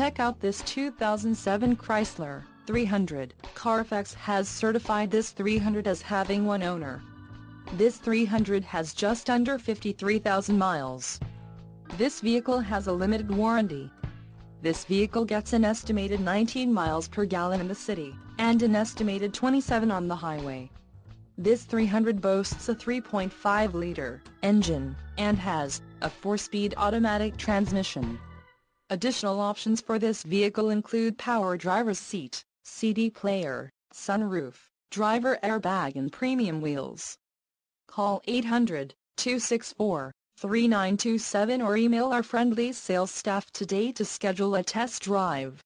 Check out this 2007 Chrysler 300. Carfax has certified this 300 as having one owner. This 300 has just under 53,000 miles. This vehicle has a limited warranty. This vehicle gets an estimated 19 miles per gallon in the city, and an estimated 27 on the highway. This 300 boasts a 3.5-liter engine, and has a 4-speed automatic transmission. Additional options for this vehicle include power driver's seat, CD player, sunroof, driver airbag and premium wheels. Call 800-264-3927 or email our friendly sales staff today to schedule a test drive.